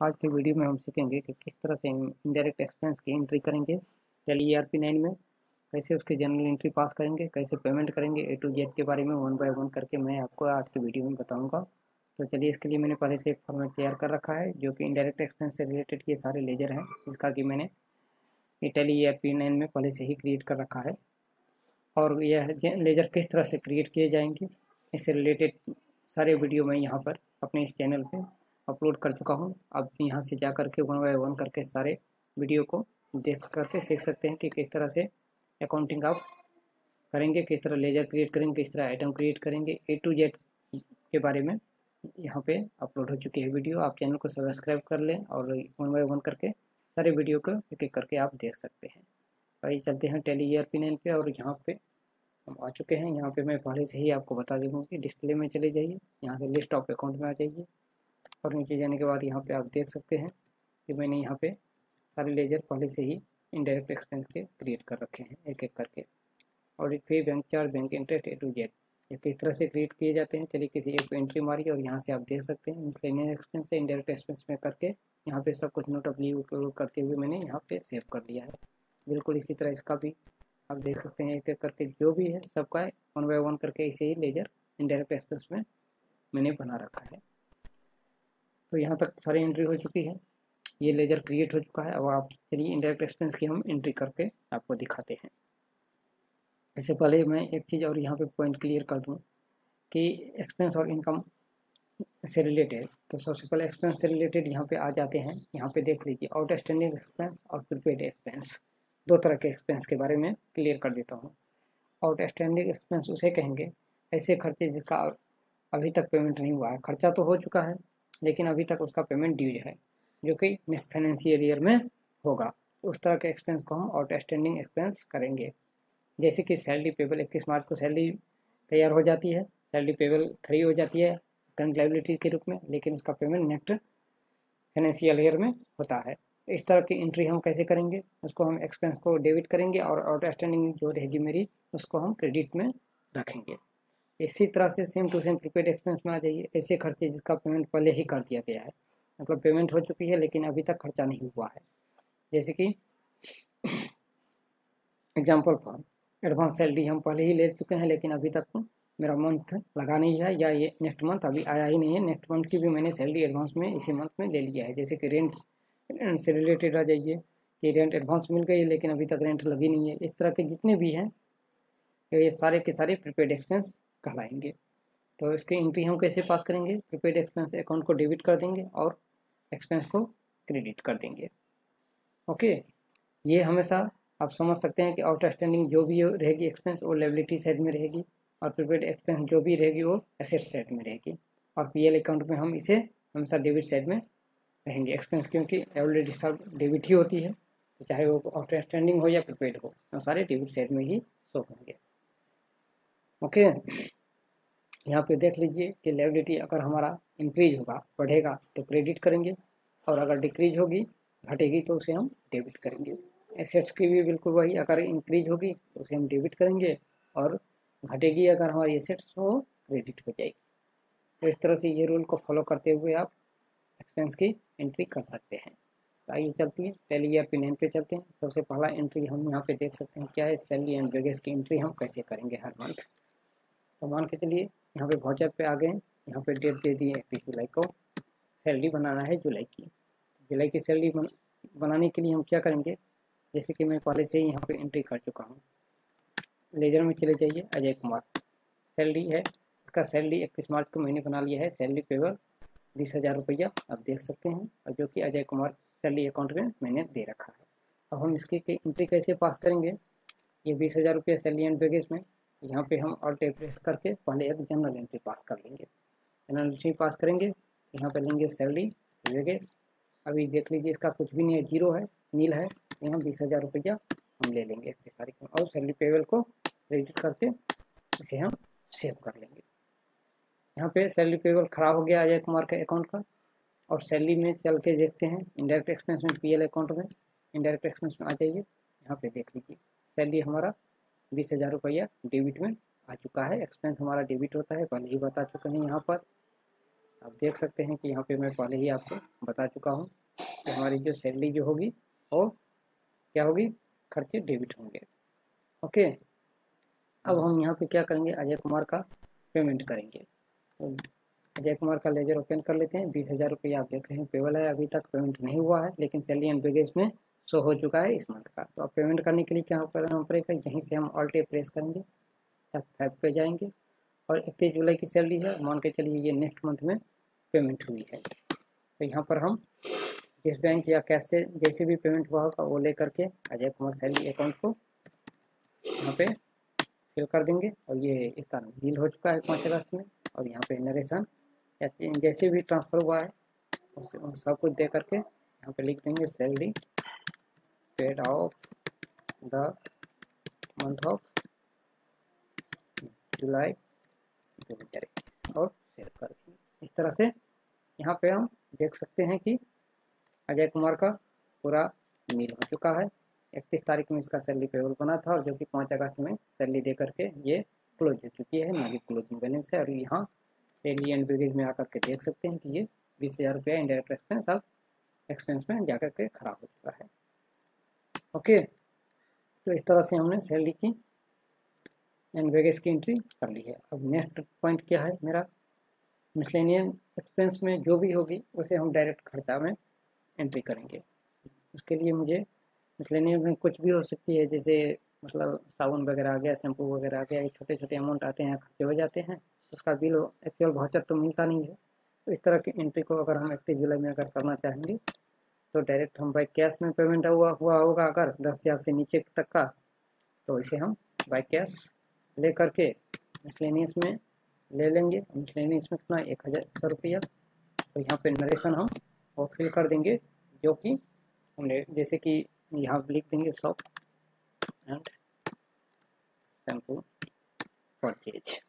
आज के वीडियो में हम सीखेंगे कि किस तरह से इनडायरेक्ट एक्सपेंस की एंट्री करेंगे। Tally E R P nine में, कैसे उसके जनरल एंट्री पास करेंगे, कैसे पेमेंट करेंगे ए टू जेड के बारे में वन बाय वन करके मैं आपको आज के वीडियो में बताऊँगा। तो चलिए इसके लिए मैंने पहले से एक फॉर्मेट तैयार कर रखा है, जो कि इनडायरेक्ट एक्सपेंस से रिलेटेड ये सारे लेजर हैं, जिसका कि मैंने Tally E R P nine में पहले से ही क्रिएट कर रखा है। और यह लेजर किस तरह से क्रिएट किए जाएँगे, इससे रिलेटेड सारे वीडियो मैं यहाँ पर अपने इस चैनल पे अपलोड कर चुका हूँ। अब यहाँ से जा कर के वन बाय वन करके सारे वीडियो को देख करके सीख सकते हैं कि किस तरह से अकाउंटिंग आप करेंगे, किस तरह लेजर क्रिएट करेंगे, किस तरह आइटम क्रिएट करेंगे। ए टू जेड के बारे में यहाँ पे अपलोड हो चुकी है वीडियो। आप चैनल को सब्सक्राइब कर लें और वन बाई वन करके सारे वीडियो को एक एक करके आप देख सकते हैं। आइए चलते हैं टेली ईयर पी पे और यहाँ पे हम आ चुके हैं। यहाँ पे मैं पहले से ही आपको बता दूँगा कि डिस्प्ले में चले जाइए। यहाँ से लिस्ट ऑफ़ अकाउंट में आ जाइए। और नीचे जाने के बाद यहाँ पे आप देख सकते हैं कि मैंने यहाँ पे सारे लेजर पहले से ही इनडायरेक्ट एक्सपेंस के क्रिएट कर रखे हैं, एक एक करके। और fee bank charge bank interest A to Z ये किस तरह से क्रिएट किए जाते हैं, चलिए किसी एक एंट्री मारिए और यहाँ से आप देख सकते हैं मिसलेनियस एक्सपेंस से इनडायरेक्ट एक्सपेंस में करके यहाँ पे सब कुछ नोट अपनी करते हुए मैंने यहाँ पे सेव कर लिया है। बिल्कुल इसी तरह इसका भी आप देख सकते हैं, एक एक करके जो भी है, सबका वन बाय वन करके इसे ही लेजर इनडायरेक्ट एक्सपेंस में मैंने बना रखा है। तो यहाँ तक सारी एंट्री हो चुकी है। ये लेजर क्रिएट हो चुका है। अब आप चलिए इंडायरेक्ट एक्सपेंस की हम एंट्री करके आपको दिखाते हैं। इससे पहले मैं एक चीज़ और यहाँ पे पॉइंट क्लियर कर दूँ कि एक्सपेंस और इनकम से रिलेटेड तो सबसे पहले एक्सपेंस से रिलेटेड यहाँ पे आ जाते हैं। यहाँ पे देख लीजिए आउट स्टैंडिंग एक्सपेंस और प्रीपेड एक्सपेंस दो तरह के एक्सपेंस के बारे में क्लियर कर देता हूँ। आउट स्टैंडिंग एक्सपेंस उसे कहेंगे। ऐसे खर्चे जिसका अभी तक पेमेंट नहीं हुआ है। खर्चा तो हो चुका है। लेकिन अभी तक उसका पेमेंट ड्यूज है, जो कि नेक्स्ट फाइनेंशियल ईयर में होगा। उस तरह के एक्सपेंस को हम आउट स्टैंडिंग एक्सपेंस करेंगे। जैसे कि सैलरी पेबल इकतीस मार्च को सैलरी तैयार हो जाती है सैलरी पेबल खड़ी हो जाती है करंट लाइबिलिटी के रूप में, लेकिन उसका पेमेंट नेक्स्ट फाइनेंशियल ईयर में होता है। इस तरह की एंट्री हम कैसे करेंगे? उसको हम एक्सपेंस को डेबिट करेंगे और आउट स्टैंडिंग जो रहेगी मेरी, उसको हम क्रेडिट में रखेंगे। इसी तरह से same to same prepaid expense में आ जाइए। ऐसे खर्चे जिसका पेमेंट पहले ही कर दिया गया है। मतलब पेमेंट हो चुकी है, लेकिन अभी तक खर्चा नहीं हुआ है। जैसे कि एग्ज़ाम्पल फॉर एडवांस सैलरी हम पहले ही ले चुके हैं, लेकिन अभी तक मेरा मंथ लगा नहीं है, या ये नेक्स्ट मंथ अभी आया ही नहीं है। नेक्स्ट मंथ की भी मैंने सैलरी एडवांस में इसी मंथ में ले लिया है। जैसे कि रेंट से रिलेटेड आ जाइए कि रेंट एडवांस मिल गई है लेकिन अभी तक रेंट लगी नहीं है। इस तरह के जितने भी हैं, ये सारे के सारे प्रीपेड एक्सपेंस कहलाएँगे। तो इसकी एंट्री हम कैसे पास करेंगे? प्रीपेड एक्सपेंस अकाउंट को डेबिट कर देंगे और एक्सपेंस को क्रेडिट कर देंगे। ओके ये हमेशा आप समझ सकते हैं कि आउटस्टैंडिंग जो भी रहेगी एक्सपेंस वो लेबिलिटी साइड में रहेगी और प्रीपेड एक्सपेंस जो भी रहेगी, वो एसेट साइड में रहेगी। और पीएल अकाउंट में हम इसे हमेशा डेबिट साइड में रहेंगे एक्सपेंस क्योंकि ऑलरेडी सब डेबिट ही होती है। तो चाहे वो आउटस्टैंडिंग हो या प्रीपेड हो तो सारे डेबिट साइड में ही शो होंगे ओके? यहाँ पे देख लीजिए कि लेबिलिटी अगर हमारा इंक्रीज होगा, बढ़ेगा तो क्रेडिट करेंगे और अगर डिक्रीज होगी, घटेगी तो उसे हम डेबिट करेंगे। एसेट्स की भी बिल्कुल वही, अगर इंक्रीज होगी तो उसे हम डेबिट करेंगे और घटेगी अगर हमारी एसेट्स हो क्रेडिट हो जाएगी। तो इस तरह से ये रूल को फॉलो करते हुए आप एक्सपेंस की एंट्री कर सकते हैं। तो आइए चलती है, पहले ईयर पी नाइन पे चलते हैं। सबसे पहला एंट्री हम यहाँ पे देख सकते हैं, क्या है? सैलरी एंड वेगेज की एंट्री हम कैसे करेंगे हर मंथ तो मान के चलिए यहाँ पे वाउचर पे आ गए यहाँ पे डेट दे दिए इकतीस जुलाई को। सैलरी बनाना है जुलाई की। जुलाई की सैलरी बन, बनाने के लिए हम क्या करेंगे? जैसे कि मैं पहले से ही यहाँ पे एंट्री कर चुका हूँ। लेजर में चले जाइए अजय कुमार। सैलरी है इसका सैलरी इकतीस मार्च को मैंने बना लिया है। सैलरी पेवर बीस हज़ार रुपया आप देख सकते हैं। और जो कि अजय कुमार सैलरी अकाउंट में मैंने दे रखा है। अब हम इसकी एंट्री कैसे पास करेंगे? ये बीस हज़ार रुपया सैलरी एंड बैगेज में यहाँ पे हम ऑल्ट प्रेस करके पहले एक जनरल एंट्री पास कर लेंगे। जनरल एंट्री पास करेंगे, यहाँ पे लेंगे सैलरी वेगेस अभी देख लीजिए इसका कुछ भी नहीं है ज़ीरो है नील है, यहाँ बीस हज़ार रुपया हम ले लेंगे इकतीस तारीख में। और सैलरी पेबल को क्रेडिट करके इसे हम सेव कर लेंगे। यहाँ पे सैलरी पेबल खराब हो गया अजय कुमार के अकाउंट का। और सैलरी में चल के देखते हैं इंडायरेक्ट एक्सपेंस में पी अकाउंट में इंडायरेक्ट एक्सपेंस में आ जाइए। यहाँ पे देख लीजिए सैलरी हमारा बीस हज़ार रुपया डेबिट में आ चुका है। एक्सपेंस हमारा डेबिट होता है, पहले ही बता चुके हैं यहाँ पर। आप देख सकते हैं कि यहाँ पे मैं पहले ही आपको बता चुका हूँ कि हमारी जो सैलरी जो होगी, वो क्या होगी? खर्चे डेबिट होंगे। ओके? अब हम यहाँ पे क्या करेंगे? अजय कुमार का पेमेंट करेंगे। अजय कुमार का लेजर ओपन कर लेते हैं। बीस हज़ार रुपये आप देख रहे हैं पेबल है। अभी तक पेमेंट नहीं हुआ है, लेकिन सैलरी एंड बेगेज में शो हो चुका है इस मंथ का। तो अब पेमेंट करने के लिए क्या करना पड़ेगा यहीं से हम ऑल्टे प्रेस करेंगे। एफ़ फाइव पे जाएँगे। और इकतीस जुलाई की सैलरी है। मान के चलिए ये नेक्स्ट मंथ में पेमेंट हुई है। तो यहाँ पर हम जिस बैंक या कैश से जैसे भी पेमेंट हुआ होगा, वो ले करके अजय कुमार सैलरी अकाउंट को यहाँ पे फिल कर देंगे। और ये इसका बिल हो चुका है पाँच अगस्त में। और यहाँ पे नरेशन या जैसे भी ट्रांसफ़र हुआ है, उस सब कुछ दे करके यहाँ पे लिख देंगे salary paid of the month of July और सेव कर इस तरह से यहाँ पे हम देख सकते हैं कि अजय कुमार का पूरा मील हो चुका है। इकतीस तारीख में इसका सैलरी पेबल बना था और जो कि पाँच अगस्त में सैलरी दे करके ये क्लोज हो चुकी है। मालिक क्लोजिंग बैलेंस है। और यहाँ सैलरी एंड बेगेज में आकर के देख सकते हैं कि ये बीस हज़ार रुपया इंडायरेक्ट एक्सपेंस अब एक्सपेंस में जाकर के खराब हो चुका है। ओके तो इस तरह से हमने सैलरी की एंड वेगेज की एंट्री कर ली है अब नेक्स्ट पॉइंट क्या है मेरा मिसलेनियन एक्सपेंस में जो भी होगी उसे हम डायरेक्ट खर्चा में एंट्री करेंगे उसके लिए मुझे मिसलेनियन में कुछ भी हो सकती है जैसे मतलब साबुन वगैरह आ गया शैम्पू वगैरह आ गया ये छोटे छोटे अमाउंट आते हैं खर्चे हो जाते हैं उसका बिल एक्चुअल भाउचर तो मिलता नहीं है तो इस तरह की एंट्री को अगर हम इकतीस जुलाई में अगर करना चाहेंगे तो डायरेक्ट हम बाई कैश में पेमेंट हुआ हुआ होगा अगर दस हज़ार से नीचे तक का तो इसे हम बाई कैश ले करके मिसलेनियस में ले लेंगे। मिसलेनियस में कितना? एक हज़ार सौ रुपया। तो यहाँ पे नरेशन हम वो फिल कर देंगे, जो कि जैसे कि यहाँ लिख देंगे शॉप एंड शैम्पू परचेज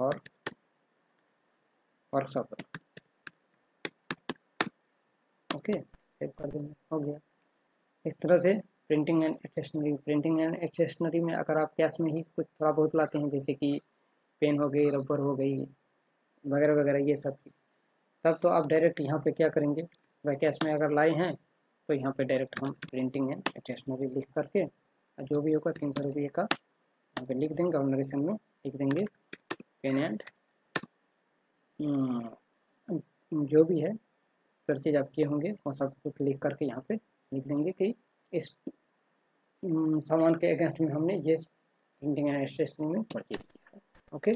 और वर्कशॉप ओके, सेव कर देंगे, हो गया। इस तरह से printing and stationery printing and stationery में अगर आप कैश में ही कुछ थोड़ा बहुत लाते हैं, जैसे कि पेन हो गई रबर हो गई, वगैरह वगैरह, ये सब तब तो आप डायरेक्ट यहाँ पे क्या करेंगे? वह कैश में अगर लाए हैं तो यहाँ पे डायरेक्ट हम प्रिंटिंग एंड स्टेशनरी लिख करके, जो भी होगा तीन सौ रुपये का, यहाँ पे लिख देंगे और में लिख देंगे पेन एंड जो भी है परचेज आप किए होंगे, वो सब कुछ लिख करके यहाँ पे लिख देंगे कि इस सामान के अगेंस्ट में हमने ये प्रिंटिंग एंड स्टेशनरी में परचेज किया है। ओके?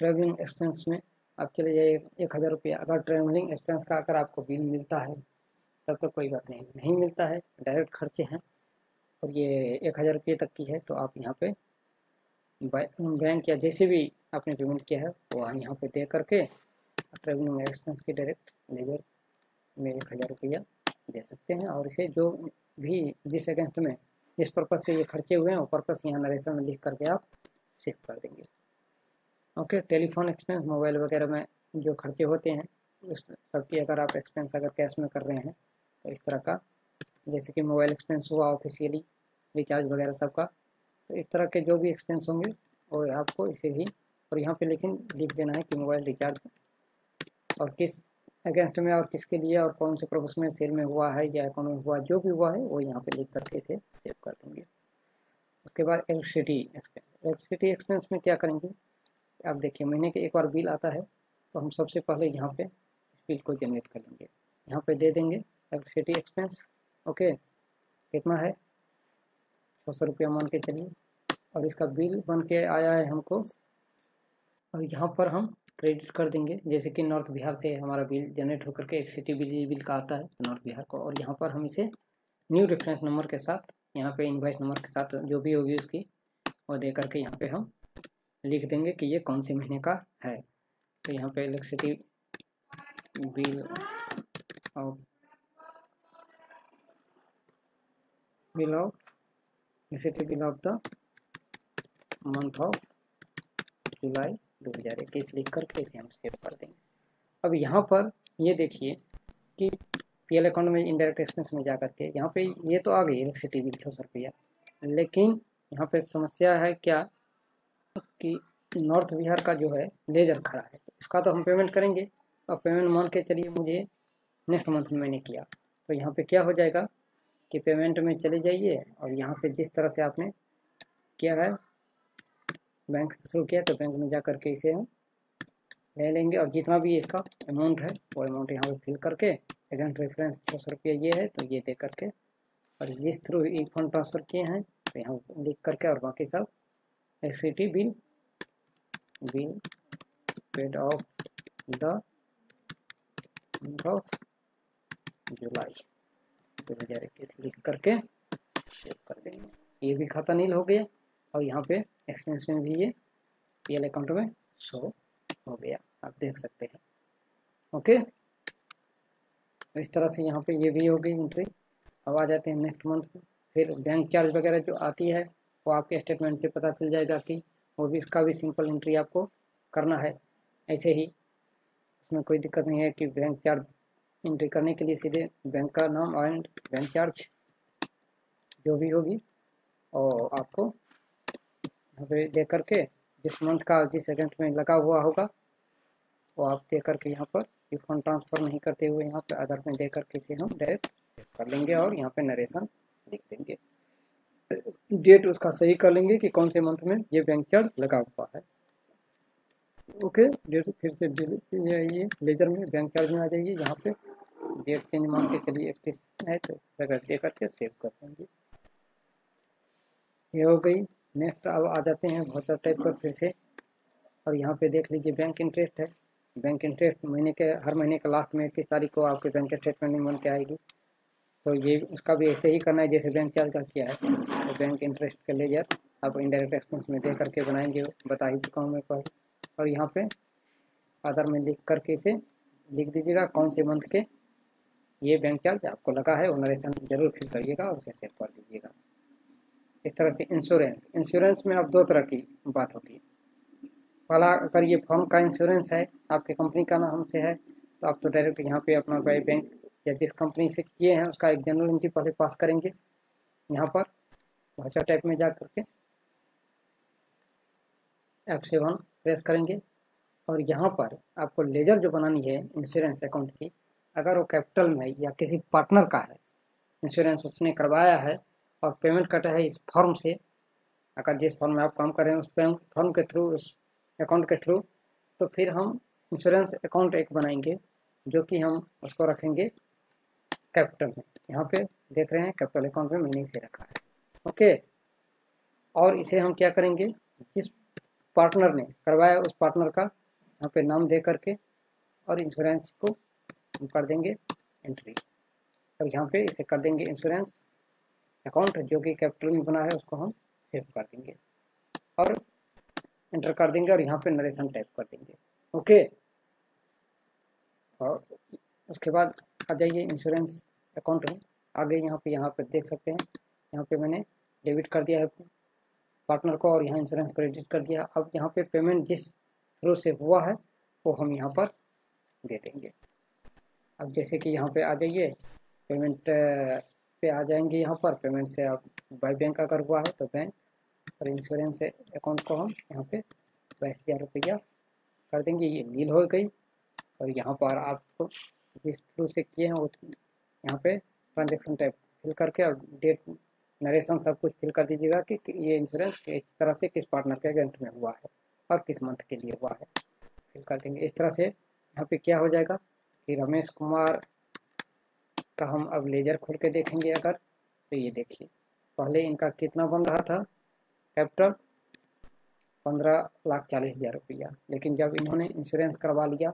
ट्रैवलिंग एक्सपेंस में आप चले जाइए एक हज़ार रुपया, अगर ट्रैवलिंग एक्सपेंस का अगर आपको बिल मिलता है, तब तो कोई बात नहीं नहीं मिलता है डायरेक्ट खर्चे हैं। और ये एक हज़ार रुपये तक की है तो आप यहाँ पे बैंक या जैसे भी आपने पेमेंट किया है, वो यहाँ पे दे करके ट्रेवलिंग एक्सपेंस की डायरेक्ट लेजर में एक हज़ार रुपया दे सकते हैं और इसे जो भी जिस अगेंस्ट में, जिस पर्पज़ से ये खर्चे हुए हैं, वो पर्पज़ यहाँ नरेशन में लिख करके आप सेव कर देंगे। ओके टेलीफोन एक्सपेंस मोबाइल वगैरह में जो खर्चे होते हैं, उस सबकी अगर आप एक्सपेंस अगर कैश में कर रहे हैं तो इस तरह का, जैसे कि मोबाइल एक्सपेंस हुआ ऑफिशियली रिचार्ज वगैरह सबका तो इस तरह के जो भी एक्सपेंस होंगे, वो आपको इसे ही, और यहाँ पे लेकिन लिख देना है कि मोबाइल रिचार्ज और किस अगेंस्ट में और किसके लिए और कौन से प्रोसेस में सेल में हुआ है या अकाउंट में हुआ, जो भी हुआ है, वो यहाँ पे लिख करके इसे सेव कर देंगे। उसके बाद इलेक्ट्रिसिटी एक्सपेंस इलेक्ट्रिसिटी एक्सपेंस में क्या करेंगे? आप देखिए, महीने के एक बार बिल आता है तो हम सबसे पहले यहाँ पे इस बिल को जनरेट कर लेंगे। यहाँ पे दे देंगे इलेक्ट्रिसिटी एक्सपेंस ओके, कितना है? छः सौ रुपया मान के चलिए। और इसका बिल बन के आया है हमको। और यहाँ पर हम क्रेडिट कर देंगे। जैसे कि नॉर्थ बिहार से हमारा बिल जनरेट होकर के सिटी बिजली बिल का आता है नॉर्थ बिहार को। और यहाँ पर हम इसे न्यू रेफरेंस नंबर के साथ, यहाँ पे इन्वाइस नंबर के साथ जो भी होगी उसकी, वो दे करके यहाँ पे हम लिख देंगे कि ये कौन से महीने का है। तो यहाँ पे electricity bill of bill of electricity bill of the month of July दो हज़ार इक्कीस लिख करके इसे हम सेव कर देंगे। अब यहाँ पर ये देखिए कि पी एल अकाउंट में इंडायरेक्ट एक्सपेंस में जा करके यहाँ पे ये तो आ गई इलेक्ट्रिसिटी बिल छः सौ रुपया। लेकिन यहाँ पे समस्या है क्या कि नॉर्थ बिहार का जो है लेजर खड़ा है। इसका तो हम पेमेंट करेंगे। और पेमेंट मान के चलिए मुझे नेक्स्ट मंथ में मैंने किया। तो यहाँ पे क्या हो जाएगा कि पेमेंट में चले जाइए और यहाँ से जिस तरह से आपने किया है बैंक शुरू किया तो बैंक में जा करके इसे हम ले लेंगे। और जितना भी इसका अमाउंट है, वो अमाउंट यहाँ पे फिल करके अकाउंट रेफरेंस छः सौ रुपया ये है तो ये दे करके, और जिस थ्रू ई फंड ट्रांसफ़र किए हैं तो यहाँ लिख करके और बाकी सब एक्सिटी bill bill paid of the of July दो हज़ार इक्कीस लिख करके सेव कर देंगे। ये भी खाता नील हो गया। और यहाँ पे एक्सपेंस में भी ये पी एल अकाउंट में शो हो गया। आप देख सकते हैं। ओके इस तरह से यहाँ पे ये भी हो गई एंट्री अब आ जाते हैं नेक्स्ट मंथ फिर बैंक चार्ज वगैरह जो आती है, वो आपके स्टेटमेंट से पता चल जाएगा कि वो भी इसका भी सिंपल एंट्री आपको करना है। ऐसे ही उसमें कोई दिक्कत नहीं है कि बैंक चार्ज एंट्री करने के लिए सीधे बैंक का नाम एंड बैंक चार्ज जो भी होगी, और आपको दे करके जिस मंथ का, जिस अकाउंट में लगा हुआ होगा, वो आप दे करके यहाँ पर रिफंड ट्रांसफ़र नहीं करते हुए यहाँ पे आधार में दे करके इसे हम डायरेक्ट सेव कर लेंगे और यहाँ पे नरेशन लिख देंगे। डेट उसका सही कर लेंगे कि कौन से मंथ में ये बैंक चार्ज लगा हुआ है। ओके डेट फिर से ये लेजर में बैंक चार्ज में आ जाइए यहाँ पे डेट चेंज मान के चलिए, इकतीस है तो दे करके सेव कर देंगे। ये हो गई। नेक्स्ट अब आ जाते हैं बहुत टाइप पर फिर से। और यहाँ पे देख लीजिए बैंक इंटरेस्ट है। बैंक इंटरेस्ट महीने के, हर महीने के लास्ट में इकतीस तारीख को आपके बैंक स्टेटमेंट में बन के आएगी। तो ये उसका भी ऐसे ही करना है जैसे बैंक चार्ज का किया है तो बैंक इंटरेस्ट के लेजर आप इंडायरेक्ट एक्सपेंस में दे करके बनाएँगे, बता ही चुका हूँ मैं पहले। और यहाँ पे आधार में लिख करके इसे लिख दीजिएगा कौन से मंथ के। ये बैंक चार्ज आपको लगा है वो नरेशन ज़रूर फिल करिएगा और उसे सेव कर दीजिएगा। इस तरह से इंश्योरेंस इंश्योरेंस में अब दो तरह की बात होगी। पहला अगर ये फॉर्म का इंश्योरेंस है, आपके कंपनी का नाम से है तो आप तो डायरेक्ट यहाँ पे अपना बाई बैंक या जिस कंपनी से किए हैं, उसका एक जनरल एंट्री पहले पास करेंगे। यहाँ पर भाषा टाइप में जा करके एफ़ सेवन प्रेस करेंगे। और यहाँ पर आपको लेजर जो बनानी है इंश्योरेंस अकाउंट की, अगर वो कैपिटल में या किसी पार्टनर का है इंश्योरेंस उसने करवाया है और पेमेंट कटा है इस फॉर्म से। अगर जिस फॉर्म में आप काम कर रहे हैं, उस फॉर्म के थ्रू उस अकाउंट के थ्रू तो फिर हम इंश्योरेंस अकाउंट एक बनाएँगे, जो कि हम उसको रखेंगे कैपिटल में। यहाँ पे देख रहे हैं कैपिटल अकाउंट में मैंने इसे रखा है। ओके और इसे हम क्या करेंगे? जिस पार्टनर ने करवाया, उस पार्टनर का यहाँ पे नाम दे करके और इंश्योरेंस को हम कर देंगे एंट्री और यहाँ पे इसे कर देंगे इंश्योरेंस अकाउंट जो कि कैपिटल में बना है, उसको हम सेव कर देंगे। और एंटर कर देंगे और यहाँ पे नरेशन टाइप कर देंगे। ओके? और उसके बाद आ जाइए इंश्योरेंस अकाउंट में। आगे यहाँ पे यहाँ पे देख सकते हैं। यहाँ पे मैंने डेबिट कर दिया है पार्टनर को और यहाँ इंश्योरेंस क्रेडिट कर दिया। अब यहाँ पे पेमेंट जिस थ्रू से हुआ है, वो हम यहाँ पर दे देंगे। अब जैसे कि यहाँ पे आ जाइए। पेमेंट पे आ जाएँगे यहाँ पर पेमेंट से आप बाई बैंक अगर हुआ है तो बैंक और इंश्योरेंस अकाउंट को हम यहाँ पे बाईस हज़ार रुपया कर देंगे। ये नील हो गई और यहाँ पर आप जिस थ्रू से किए हैं वो यहाँ पे ट्रांजेक्शन टाइप फिल करके और डेट नरेशन सब कुछ फिल कर दीजिएगा कि ये इंश्योरेंस किस तरह से, किस पार्टनर के अकाउंट में हुआ है और किस मंथ के लिए हुआ है। फिल कर देंगे। इस तरह से यहाँ पे क्या हो जाएगा कि रमेश कुमार का हम अब लेजर खोल के देखेंगे अगर तो ये देखिए, पहले इनका कितना बन रहा था? कैपिटल पंद्रह लाख चालीस हज़ार रुपया। लेकिन जब इन्होंने इंश्योरेंस करवा लिया,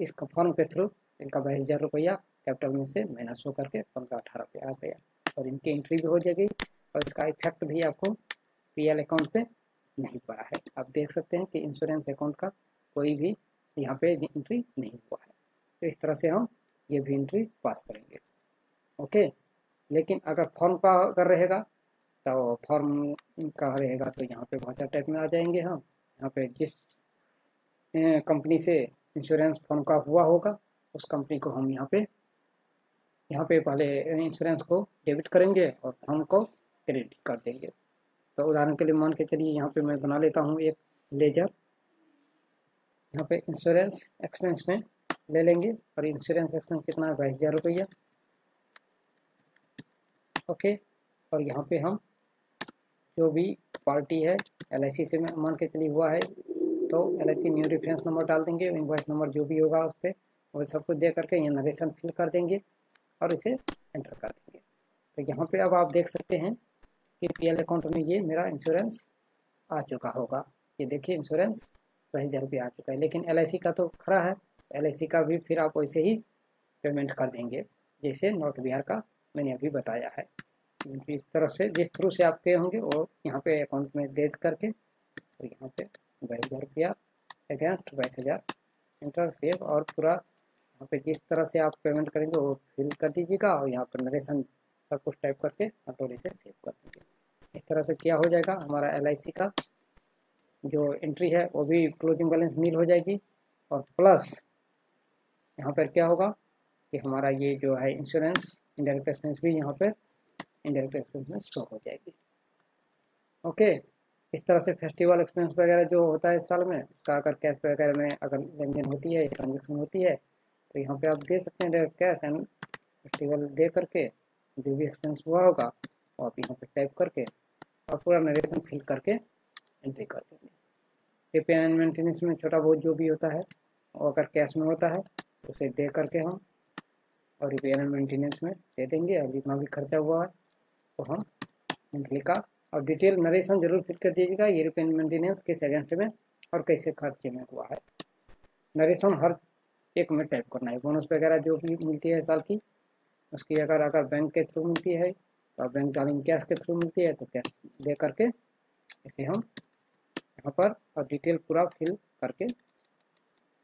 इस फॉर्म के थ्रू इनका बाईस हज़ार रुपया कैपिटल में से माइनस हो करके पंद्रह अठारह पे आ गया। और इनकी एंट्री भी हो जाएगी, और इसका इफ़ेक्ट भी आपको पीएल अकाउंट पे नहीं पड़ा है। आप देख सकते हैं कि इंश्योरेंस अकाउंट का कोई भी यहाँ पे एंट्री नहीं हुआ है। तो इस तरह से हम ये भी एंट्री पास करेंगे। ओके? लेकिन अगर फॉर्म का अगर रहेगा तो फॉर्म का रहेगा तो यहाँ पे बहुत टाइप में आ जाएँगे हम। यहाँ पे जिस कंपनी से इंश्योरेंस फॉर्म का हुआ होगा, उस कंपनी को हम यहाँ पे यहाँ पे पहले इंश्योरेंस को डेबिट करेंगे और फॉर्म को क्रेडिट कर देंगे। तो उदाहरण के लिए मान के चलिए, यहाँ पे मैं बना लेता हूँ एक लेजर यहाँ पे इंश्योरेंस एक्सपेंस में ले लेंगे और इंश्योरेंस एक्सपेंस कितना है? बाईस हज़ार रुपया। ओके? और यहाँ पे हम जो भी पार्टी है एलआईसी से मान के चली हुआ है तो एलआईसी न्यू रेफरेंस नंबर डाल देंगे इन्वाइस नंबर जो भी होगा उस पर वो सब कुछ दे करके यहाँ नरेशन फिल कर देंगे और इसे एंटर कर देंगे। तो यहाँ पे अब आप देख सकते हैं कि पीएल अकाउंट में ये मेरा इंश्योरेंस आ चुका होगा। ये देखिए इंश्योरेंस बाईस हज़ार रुपये आ चुका है, लेकिन LIC का तो खरा है। LIC का भी फिर आप वैसे ही पेमेंट कर देंगे, जैसे नॉर्थ बिहार का मैंने अभी बताया है। इस तरह से जिस थ्रू से आप पे होंगे, वो यहाँ पे अकाउंट में दे करके और यहाँ पे बाईस हज़ार रुपया अगेंस्ट बाईस हज़ार इंटर सेव और पूरा यहाँ पे जिस तरह से आप पेमेंट करेंगे, वो फिल कर दीजिएगा और यहाँ पर नरेशन सब कुछ टाइप करके ऑटोली से सेव कर दीजिए। इस तरह से क्या हो जाएगा, हमारा LIC का जो एंट्री है, वो भी क्लोजिंग बैलेंस नील हो जाएगी और प्लस यहाँ पर क्या होगा कि हमारा ये जो है इंश्योरेंस इंडायरेक्ट एक्सपेंस भी यहाँ पर इंडायरेक्ट एक्सपेंस में शो हो जाएगी। ओके इस तरह से फेस्टिवल एक्सपेंस वगैरह जो होता है इस साल में, उसका अगर कैश वगैरह में अगर लेन देन होती है ट्रांजेक्शन होती है तो यहाँ पे आप दे सकते हैं डायरेक्ट कैश एंड फेस्टिवल दे करके, जो भी एक्सपेंस हुआ होगा, वो आप यहाँ पे टाइप करके और पूरा नरेशन फिल करके एंट्री कर देंगे। रिपेयर एंड मेंटेनेंस में छोटा बहुत जो भी होता है, वो अगर कैश में होता है तो उसे दे करके हम और रिपेयर एंड मेंटेनेंस में दे देंगे। और जितना भी खर्चा हुआ है तो हम मंथली का और डिटेल नरेशन ज़रूर फिल कर दीजिएगा, ये रिपेयर एंड मेंटेनेंस किस अगेंस्ट में और कैसे खर्चे में हुआ है। नरेशन हर एक में टाइप करना है। बोनस वगैरह जो भी मिलती है साल की, उसकी अगर अगर बैंक के थ्रू मिलती है तो बैंक डालिंग कैश के थ्रू मिलती है तो कैश दे करके इसे हम यहाँ पर और डिटेल पूरा फिल करके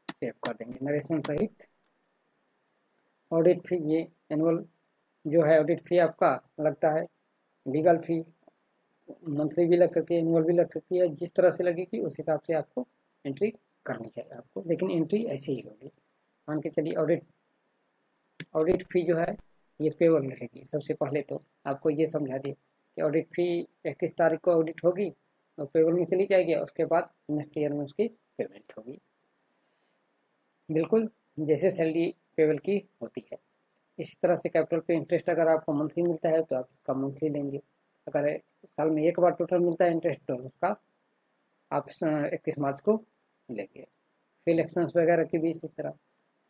सेव कर देंगे। नरेशन सहित ऑडिट फ़ी, ये एनुअल जो है ऑडिट फ़ी आपका लगता है। लीगल फ़ी मंथली भी लग सकती है एनुअल भी लग सकती है, जिस तरह से लगेगी उस हिसाब से आपको एंट्री करनी है आपको। लेकिन एंट्री ऐसे ही होगी। मान के चलिए ऑडिट ऑडिट फ़ी जो है, ये पेबल रहेगी। सबसे पहले तो आपको ये समझा दिए कि ऑडिट फ़ी इकतीस तारीख को ऑडिट होगी और पेबल में चली जाएगी, उसके बाद नेक्स्ट ईयर में उसकी पेमेंट होगी। बिल्कुल, जैसे सैलरी पेबल की होती है। इसी तरह से कैपिटल पे इंटरेस्ट अगर आपको मंथली मिलता है तो आप उसका मंथली लेंगे। अगर साल में एक बार टोटल मिलता है इंटरेस्ट तो उसका आप इक्कीस मार्च को लेंगे। फिल एक्सपेंस वगैरह की भी इसी तरह।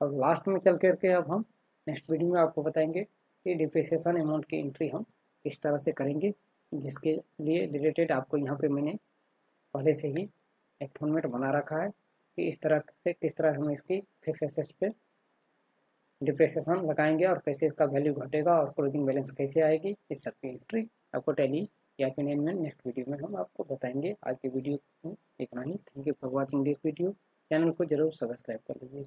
और लास्ट में चल करके अब हम नेक्स्ट वीडियो में आपको बताएँगे कि डिप्रिसिएशन अमाउंट की एंट्री हम किस तरह से करेंगे, जिसके लिए रिलेटेड आपको यहाँ पे मैंने पहले से ही एक फॉर्मेट बना रखा है कि इस तरह से किस तरह हमें इसकी फिक्स एसेट्स पे डिप्रेसेशन लगाएँगे और कैसे इसका वैल्यू घटेगा और क्लोजिंग बैलेंस कैसे आएगी, इस सब की एंट्री आपको टेली या फिर में नेक्स्ट वीडियो में हम आपको बताएँगे। आज की वीडियो इतना ही। Thank you for watching this video channel को ज़रूर सब्सक्राइब कर लीजिए